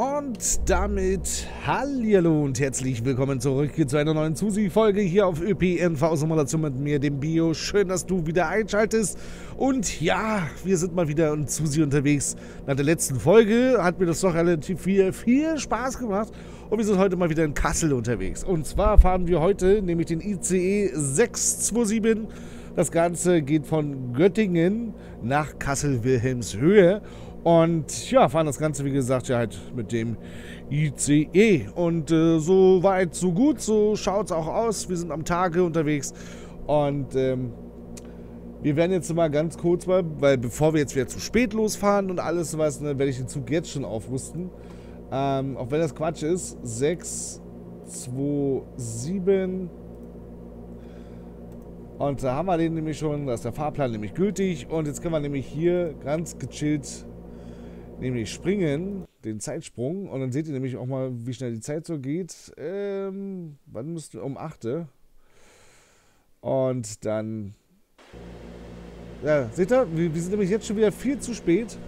Und damit Hallihallo und herzlich willkommen zurück zu einer neuen Susi-Folge hier auf ÖPNV-Simulation mit mir, dem Bio. Schön, dass du wieder einschaltest. Und ja, wir sind mal wieder in Susi unterwegs. Nach der letzten Folge hat mir das doch relativ viel, viel Spaß gemacht. Und wir sind heute mal wieder in Kassel unterwegs. Und zwar fahren wir heute nämlich den ICE 627. Das Ganze geht von Göttingen nach Kassel-Wilhelmshöhe. Und ja, fahren das Ganze, wie gesagt, ja halt mit dem ICE. Und äh, so weit, so gut, so schaut es auch aus. Wir sind am Tage unterwegs. Und ähm, wir werden jetzt mal ganz kurz mal, weil bevor wir jetzt wieder zu spät losfahren und alles was, ne, werde ich den Zug jetzt schon aufrüsten. Ähm, auch wenn das Quatsch ist. 6, 2, 7. Und da haben wir den nämlich schon, da ist der Fahrplan nämlich gültig. Und jetzt können wir nämlich hier ganz gechillt nämlich springen, den Zeitsprung. Und dann seht ihr nämlich auch mal, wie schnell die Zeit so geht. Ähm, wann müssten wir? Um 8. Und dann. Ja, seht ihr? Wir, wir sind nämlich jetzt schon wieder viel zu spät.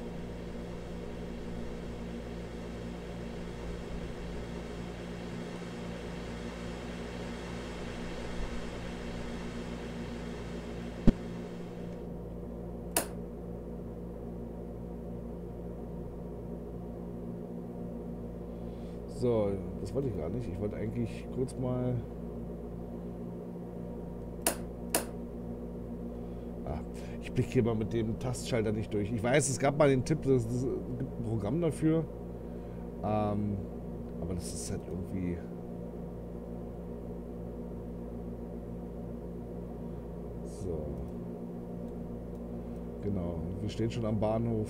So, das wollte ich gar nicht. Ich wollte eigentlich kurz mal... Ah, ich blicke hier mal mit dem Tastschalter nicht durch. Ich weiß, es gab mal den Tipp, es gibt ein Programm dafür. Ähm, aber das ist halt irgendwie... So. Genau, wir stehen schon am Bahnhof.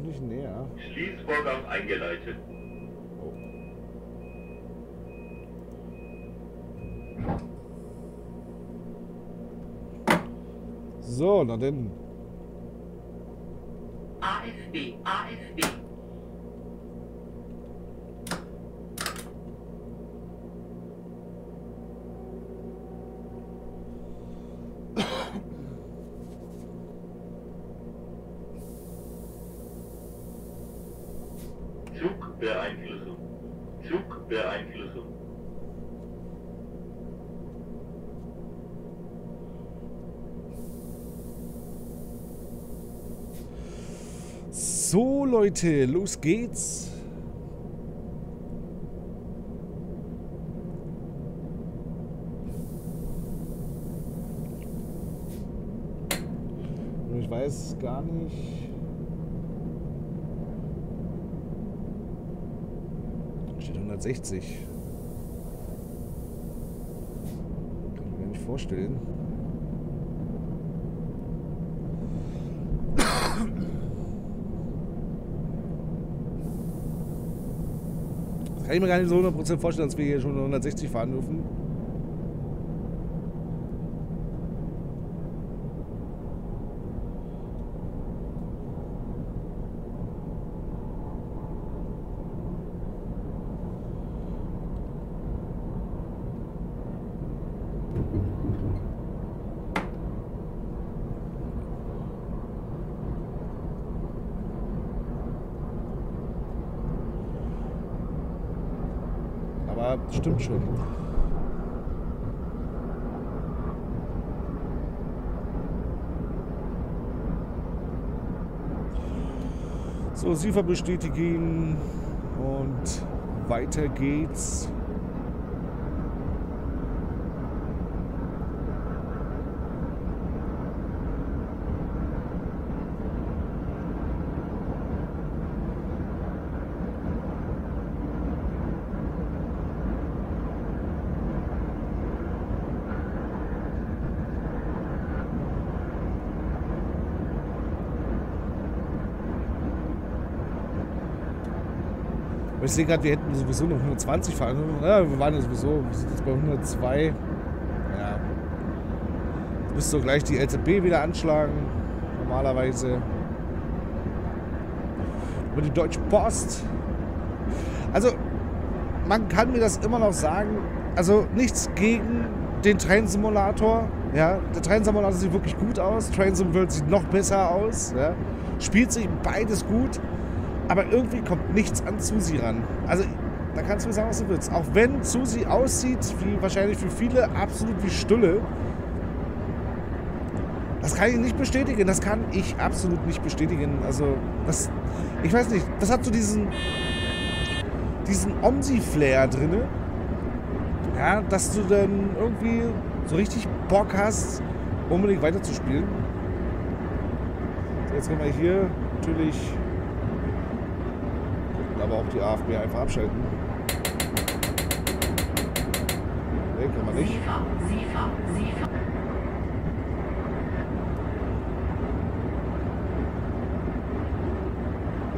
Auch nicht näher. Schließvorgang eingeleitet. Oh. So, na denn. AFB, AFB. Leute, los geht's. Ich weiß gar nicht. Steht 160. Kann ich mir gar nicht vorstellen. Kann ich mir gar nicht so 100% vorstellen, dass wir hier schon 160 fahren dürfen. Aber stimmt schon. So, SIFA bestätigen und weiter geht's. Und ich sehe gerade, wir hätten sowieso noch 120 fahren. Ja, wir waren ja sowieso, wir sind jetzt bei 102. Ja. Müsst du gleich die LZB wieder anschlagen. Normalerweise. Über die Deutsche Post. Also, man kann mir das immer noch sagen. also nichts gegen den Train Simulator. Ja, der Train Simulator sieht wirklich gut aus. Train Sim World sieht noch besser aus. Ja. Spielt sich beides gut. Aber irgendwie kommt nichts an Susi ran. Also, da kannst du mir sagen, was du willst. Auch wenn Susi aussieht, wie wahrscheinlich für viele absolut wie Stulle. Das kann ich nicht bestätigen. Das kann ich absolut nicht bestätigen. Also, das. Ich weiß nicht. Das hat so diesen. Diesen Omsi-Flair drin. Ja, dass du dann irgendwie so richtig Bock hast, unbedingt weiterzuspielen. Jetzt können wir hier natürlich aber auch die AfB einfach abschalten. Nee, kann man nicht.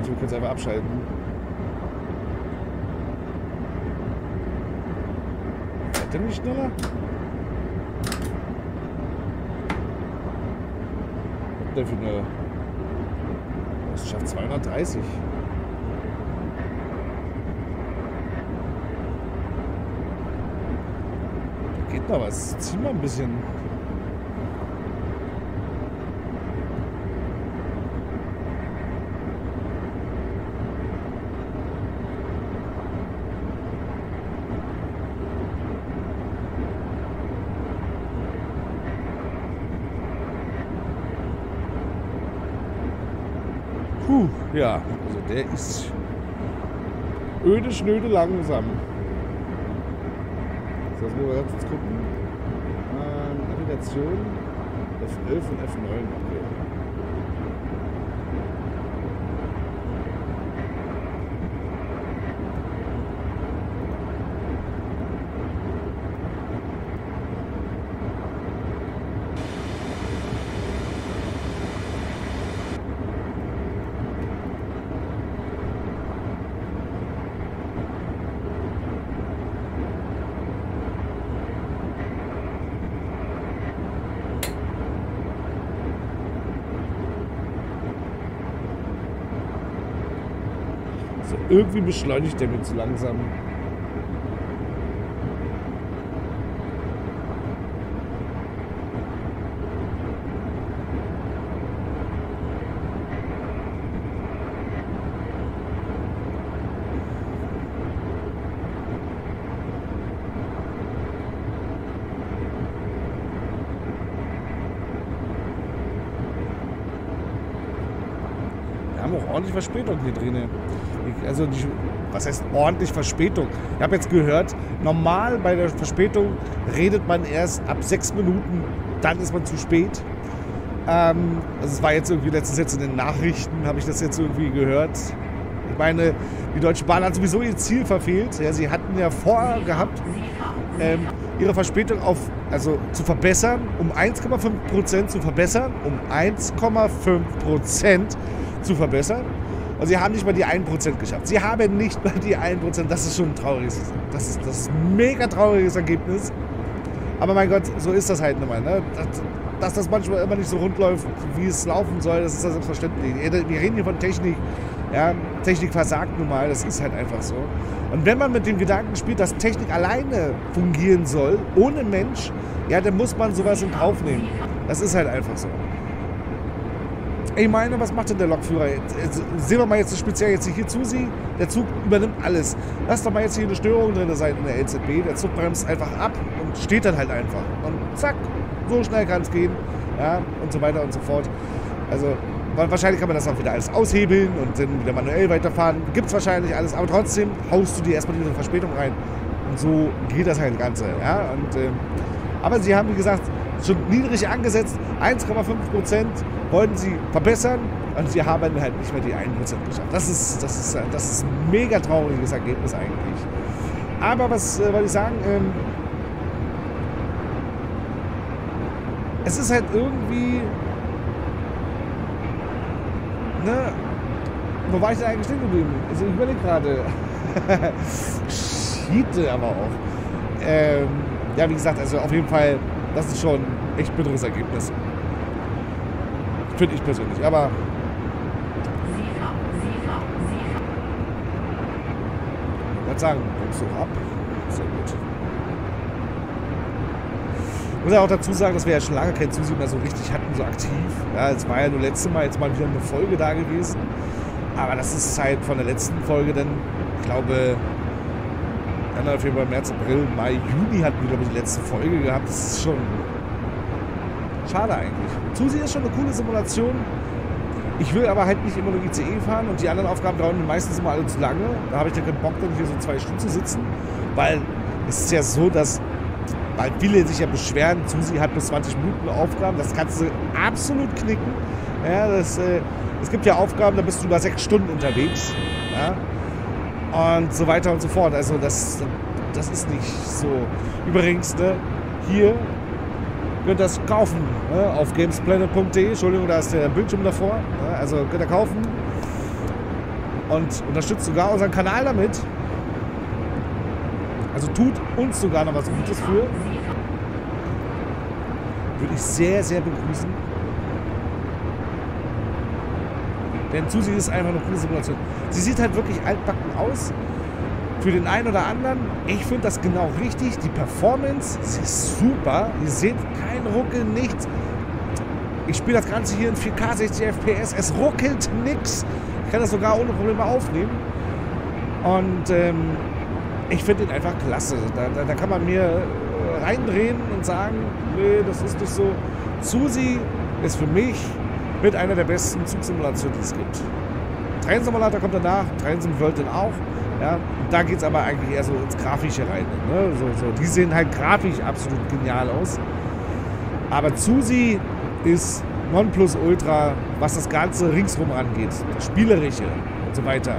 Ich will jetzt einfach abschalten. Fährt der nicht schneller? Denn für eine... Das schafft 230. geht noch was. Zieh mal ein bisschen. Puh, ja, also der ist öde, schnöde langsam. So, jetzt müssen wir ganz kurz gucken. Ähm, Navigation F11 und F9, okay. So, irgendwie beschleunigt der mir zu langsam. Wir haben auch ordentlich Verspätung hier drin. Also die, was heißt ordentlich Verspätung? Ich habe jetzt gehört, normal bei der Verspätung redet man erst ab sechs Minuten, dann ist man zu spät. Ähm, also es war jetzt irgendwie letztens jetzt in den Nachrichten, habe ich das jetzt irgendwie gehört. Ich meine, die Deutsche Bahn hat sowieso ihr Ziel verfehlt. Ja, sie hatten ja vorgehabt, ähm, ihre Verspätung auf, also zu verbessern, um 1,5 Prozent zu verbessern, um 1,5 Prozent zu verbessern. Und sie haben nicht mal die 1% geschafft. Sie haben nicht mal die 1%. Das ist schon ein trauriges, das ist, das mega trauriges Ergebnis. Aber mein Gott, so ist das halt nun mal. Ne? Dass, dass das manchmal immer nicht so rund läuft, wie es laufen soll, das ist ja selbstverständlich. Wir reden hier von Technik. Ja, Technik versagt nun mal, das ist halt einfach so. Und wenn man mit dem Gedanken spielt, dass Technik alleine fungieren soll, ohne Mensch, ja, dann muss man sowas in Kauf nehmen. Das ist halt einfach so. Ich meine, was macht denn der Lokführer? Sehen wir mal jetzt speziell jetzt hier zu Sie. Der Zug übernimmt alles. Lass doch mal jetzt hier eine Störung drin sein in der LZB. Der Zug bremst einfach ab und steht dann halt einfach. Und zack, so schnell kann es gehen. Ja, und so weiter und so fort. Also wahrscheinlich kann man das auch wieder alles aushebeln und dann wieder manuell weiterfahren. Gibt es wahrscheinlich alles, aber trotzdem haust du dir erstmal diese Verspätung rein. Und so geht das halt Ganze. Ja? Und, äh, aber sie haben, wie gesagt, schon niedrig angesetzt. 1,5 Prozent wollten sie verbessern und sie haben halt nicht mehr die 1% geschafft. Das ist, das ist, das ist ein mega trauriges Ergebnis eigentlich. Aber was äh, wollte ich sagen? Ähm, es ist halt irgendwie. Ne? Wo war ich denn eigentlich stehen geblieben? Also ich überlege gerade. Schiete aber auch. Ähm, ja, wie gesagt, also auf jeden Fall, das ist schon echt bitteres Ergebnis. Finde ich persönlich. Aber. Ich würde sagen, kommst du ab. Sehr gut. muss ja auch dazu sagen, dass wir ja schon lange kein Susi mehr so richtig hatten, so aktiv. Ja, es war ja nur letzte Mal jetzt mal wieder eine Folge da gewesen. Aber das ist halt von der letzten Folge dann, ich glaube, Januar, Februar, März, April, Mai, Juni hatten wir, glaube ich, die letzte Folge gehabt. Das ist schon schade eigentlich. Susi ist schon eine coole Simulation. Ich will aber halt nicht immer nur ICE fahren und die anderen Aufgaben dauern mir meistens immer alle zu lange. Da habe ich dann keinen Bock, dann hier so zwei Stunden zu sitzen. Weil es ist ja so, dass weil viele sich ja beschweren, Susi hat bis 20 Minuten Aufgaben. Das kannst du absolut knicken. Ja, das, äh, es gibt ja Aufgaben, da bist du über sechs Stunden unterwegs. Ja? Und so weiter und so fort. Also das, das ist nicht so. Übrigens, ne, hier könnt ihr das kaufen ne, auf gamesplanet.de. Entschuldigung, da ist der Bildschirm davor. Ne, also könnt ihr kaufen und unterstützt sogar unseren Kanal damit. Also tut uns sogar noch was Gutes für. Würde ich sehr, sehr begrüßen. Denn Susi ist einfach eine coole Simulation. Sie sieht halt wirklich altbacken aus. Für den einen oder anderen. Ich finde das genau richtig. Die Performance, sie ist super. Ihr seht kein Ruckel, nichts. Ich spiele das Ganze hier in 4K 60 FPS. Es ruckelt nichts. Ich kann das sogar ohne Probleme aufnehmen. Und ähm, ich finde ihn einfach klasse. Da, da, da, kann man mir äh, reindrehen und sagen, nee, das ist nicht so. Susi ist für mich mit einer der besten Zugsimulationen, die es gibt. Train Simulator kommt danach, Train Sim World dann auch. Ja, da geht es aber eigentlich eher so ins Grafische rein. Ne? So, so. Die sehen halt grafisch absolut genial aus. Aber Susi ist Nonplusultra, was das Ganze ringsrum angeht. Das Spielerische und so weiter.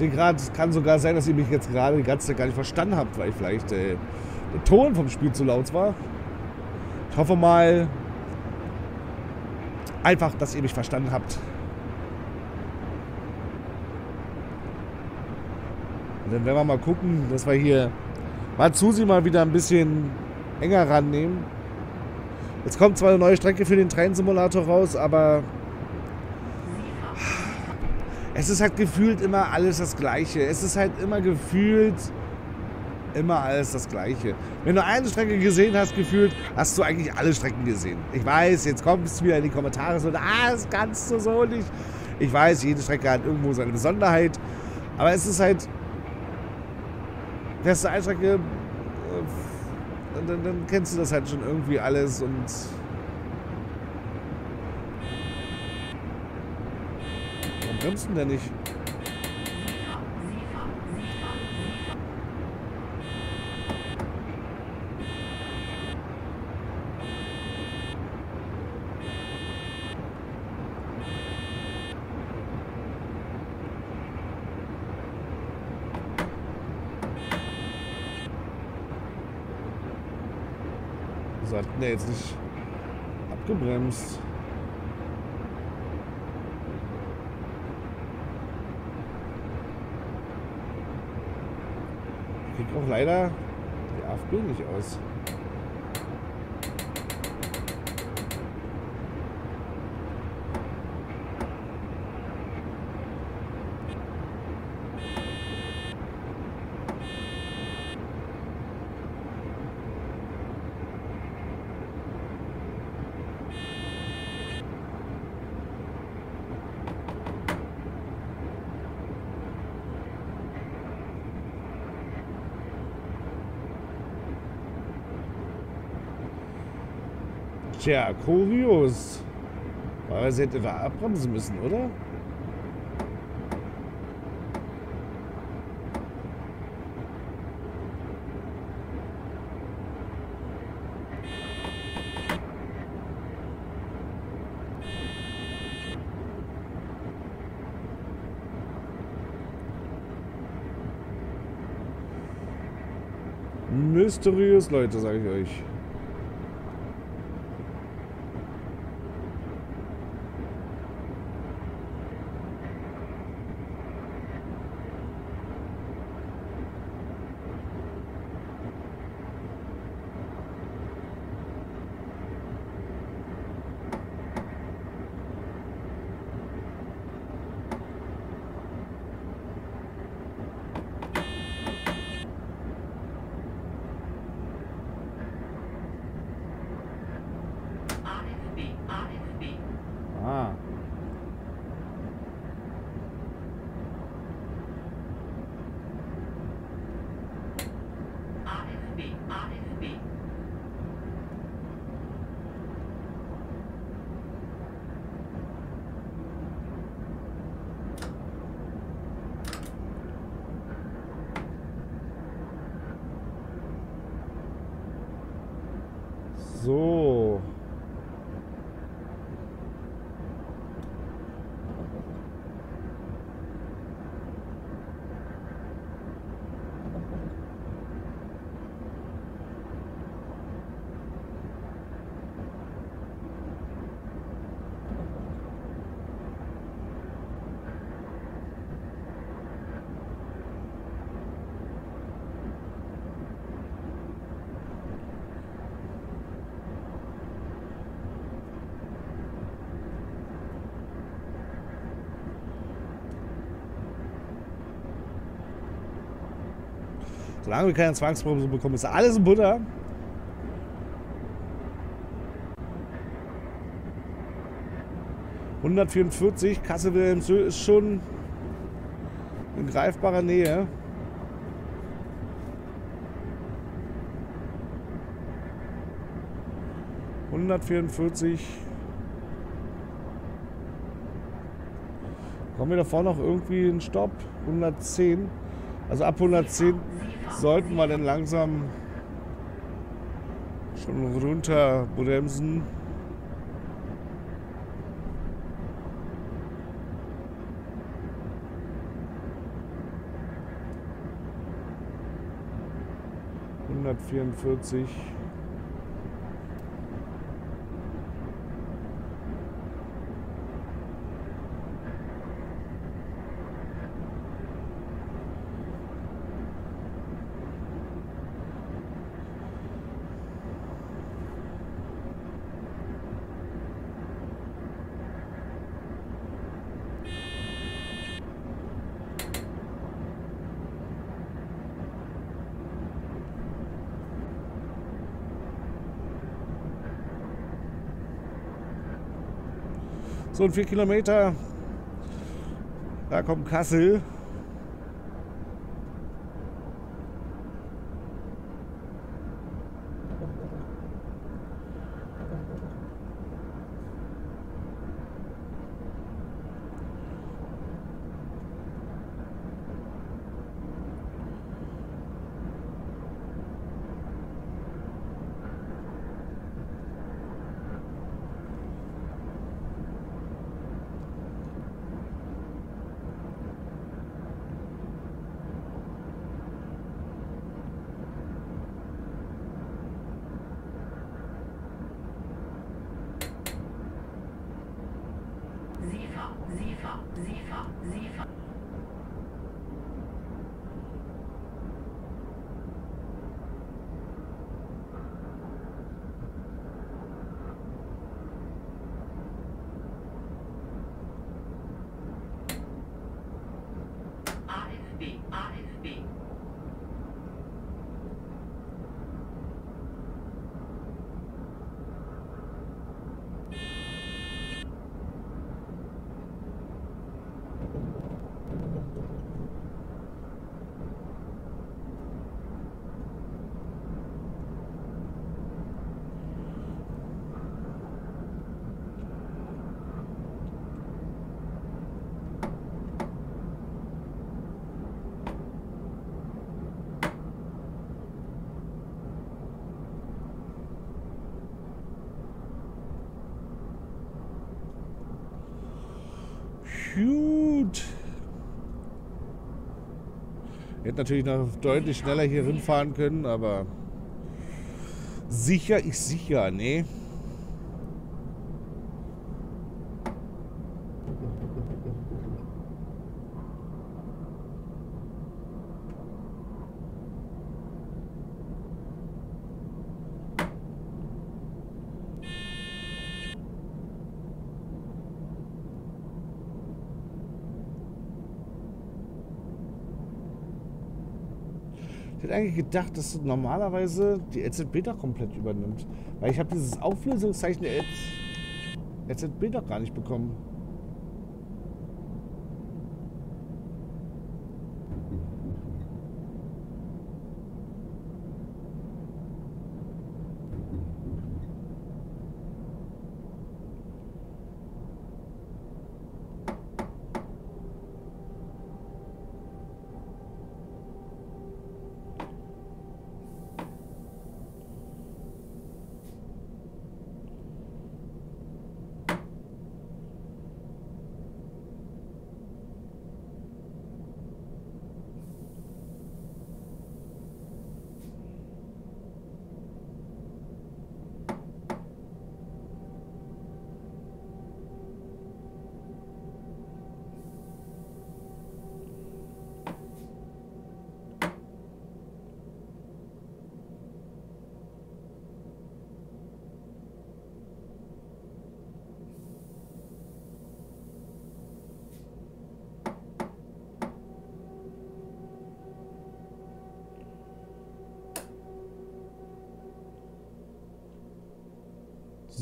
Sehe gerade, es kann sogar sein, dass ihr mich jetzt gerade die ganze Zeit gar nicht verstanden habt, weil vielleicht äh, der Ton vom Spiel zu laut war. Ich hoffe mal einfach, dass ihr mich verstanden habt. Und dann werden wir mal gucken, dass wir hier mal Susi mal wieder ein bisschen enger rannehmen. Jetzt kommt zwar eine neue Strecke für den Train-Simulator raus, aber es ist halt gefühlt immer alles das Gleiche. Es ist halt immer gefühlt immer alles das Gleiche. Wenn du eine Strecke gesehen hast, gefühlt, hast du eigentlich alle Strecken gesehen. Ich weiß, jetzt kommst du wieder in die Kommentare so, ah, das kannst du so nicht. Ich weiß, jede Strecke hat irgendwo seine Besonderheit. Aber es ist halt, fährst du eine Strecke, äh, dann, dann kennst du das halt schon irgendwie alles und bremst denn der nicht? Hat der jetzt nicht abgebremst. kriegt auch leider die AfD nicht aus. Tja, kurios. Aber sie hätte da abbremsen müssen, oder? Mysteriös, Leute, sage ich euch. Solange wir keine Zwangsbremse bekommen, ist alles in Butter. ...144, Kassel Wilhelmshöhe ist schon in greifbarer Nähe. Hundertvierundvierzig. Kommen wir davor noch irgendwie einen Stopp? 110. Also ab 110 sollten wir dann langsam schon runter bremsen. Hundertvierundvierzig. So, und vier Kilometer. Da kommt Kassel. Gut. Hätte natürlich noch deutlich schneller hier hinfahren können, aber sicher ist sicher, ne? Eigentlich gedacht, dass normalerweise die LZB doch komplett übernimmt. Weil ich habe dieses Auflösungszeichen der LZB doch gar nicht bekommen.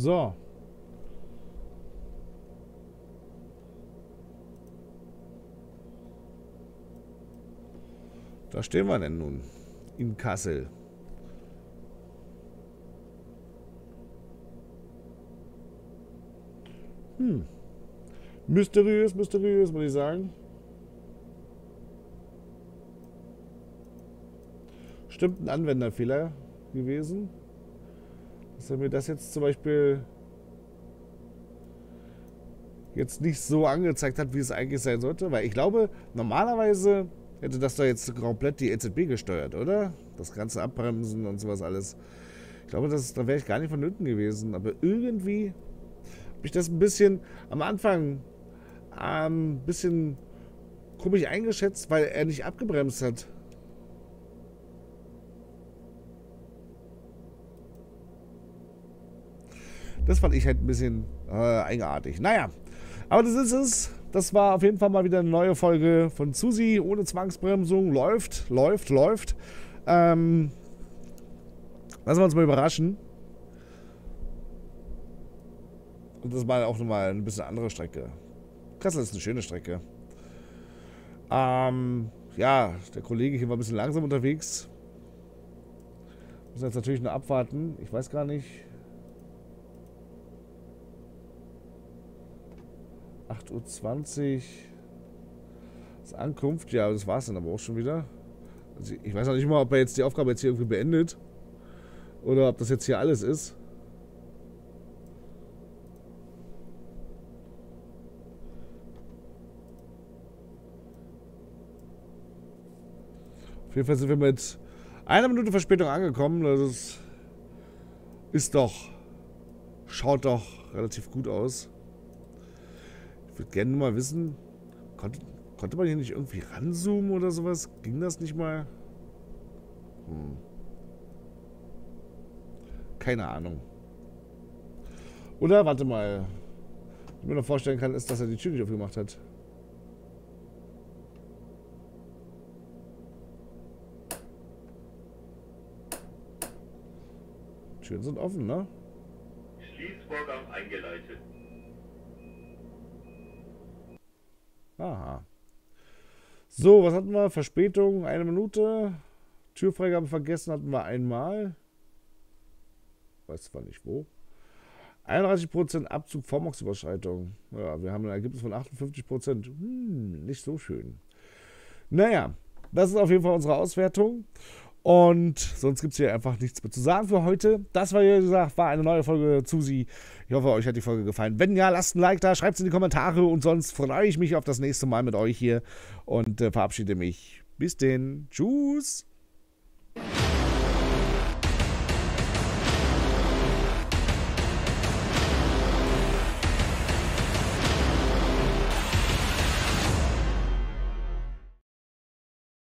So. Da stehen wir denn nun. In Kassel. Hm. Mysteriös, mysteriös, würde ich sagen. Stimmt ein Anwenderfehler gewesen. Dass er mir das jetzt zum Beispiel jetzt nicht so angezeigt hat, wie es eigentlich sein sollte. Weil ich glaube, normalerweise hätte das da jetzt komplett die EZB gesteuert, oder? Das ganze Abbremsen und sowas alles. Ich glaube, das, da wäre ich gar nicht vonnöten gewesen. Aber irgendwie habe ich das ein bisschen am Anfang ein ähm, bisschen komisch eingeschätzt, weil er nicht abgebremst hat. Das fand ich halt ein bisschen äh, eigenartig. Naja, aber das ist es. Das war auf jeden Fall mal wieder eine neue Folge von Susi ohne Zwangsbremsung. Läuft, läuft, läuft. Ähm, lassen wir uns mal überraschen. Und das war auch nochmal ein bisschen andere Strecke. Kassel ist eine schöne Strecke. Ähm, ja, der Kollege hier war ein bisschen langsam unterwegs. Muss jetzt natürlich nur abwarten. Ich weiß gar nicht. 8.20 Uhr. Das Ankunft, ja, das war es dann aber auch schon wieder. Also ich weiß noch nicht mal, ob er jetzt die Aufgabe jetzt hier irgendwie beendet. Oder ob das jetzt hier alles ist. Auf jeden Fall sind wir mit einer Minute Verspätung angekommen. Das ist doch, schaut doch relativ gut aus. Ich würde gerne mal wissen, konnte, konnte man hier nicht irgendwie ranzoomen oder sowas? Ging das nicht mal? Hm. Keine Ahnung. Oder, warte mal. Was ich mir noch vorstellen kann, ist, dass er die Tür nicht aufgemacht hat. Türen sind offen, ne? Schließvorgang eingeleitet. Aha. So, was hatten wir? Verspätung, eine Minute. Türfreigabe vergessen hatten wir einmal. Weiß zwar nicht wo. 31% Abzug Vormaxüberschreitung. Ja, wir haben ein Ergebnis von 58%. Hm, nicht so schön. Naja, das ist auf jeden Fall unsere Auswertung. Und sonst gibt es hier einfach nichts mehr zu sagen für heute. Das war, wie gesagt, war eine neue Folge zu Sie. Ich hoffe, euch hat die Folge gefallen. Wenn ja, lasst ein Like da, schreibt es in die Kommentare und sonst freue ich mich auf das nächste Mal mit euch hier und äh, verabschiede mich. Bis denn. Tschüss.